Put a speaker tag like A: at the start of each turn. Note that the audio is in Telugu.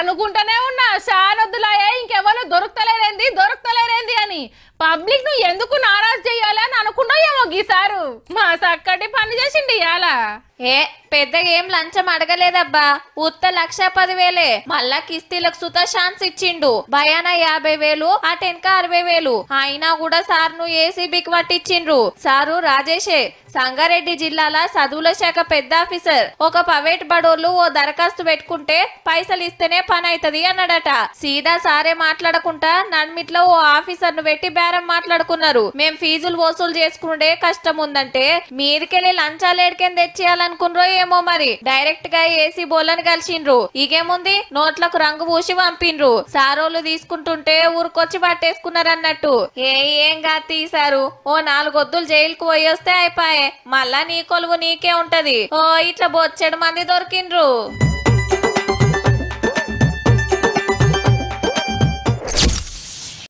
A: అనుకుంటూనే ఉన్నా షానొద్దులాయే ఇంకెవరు దొరుకుతలేరేంది దొరుకుతలేరేంది అని. పబ్లిక్ను ఎందుకు నారాజ్ చేయాలని అని అనుకున్నావు ఏమో గీసారు. మా చక్కటి పని చేసిండి ఇయాల.
B: ఏ పెద్దగా ఏం లంచం అడగలేదబ్బా. ఉత్త లక్ష పదివేలే. మళ్ళా కిస్తీలకు సుత ఛాన్స్ ఇచ్చిండు. భయాన యాభై వేలు ఆ అరవై వేలు. అయినా కూడా సార్ను ఏసీబీకి పట్టించిండ్రు. సారు రాజేషే సంగారెడ్డి జిల్లాల చదువుల శాఖ పెద్ద ఆఫీసర్. ఒక ప్రైవేట్ బడోళ్ళు ఓ దరఖాస్తు పెట్టుకుంటే పైసలు ఇస్తేనే పని అవుతుంది అన్నాడట. సీదా సారే మాట్లాడకుండా నన్మిట్లో ఓ ఆఫీసర్ను పెట్టి బేరం మాట్లాడుకున్నారు. మేం ఫీజులు వసూలు చేసుకుంటే కష్టం ఉందంటే మీదికెళ్ళి లంచాలు ఏడికేం తెచ్చేయాలనుకున్రో ఏమో మరి. డైరెక్ట్గా ఏసీ బోలని కలిసిండ్రు. ఇగేముంది నోట్లకు రంగు పూసి పంపిండ్రు. సారోళ్ళు తీసుకుంటుంటే ఊరుకొచ్చి పట్టేసుకున్నారు అన్నట్టు ఏ ఏం గా తీశారు ఓ నాలుగొద్దులు జైలుకు పోయొస్తే అయిపోయే. మళ్ళా నీ కొలువు నీకే ఉంటది. ఓ ఇట్లా బొచ్చెడు మంది దొరికిండ్రు.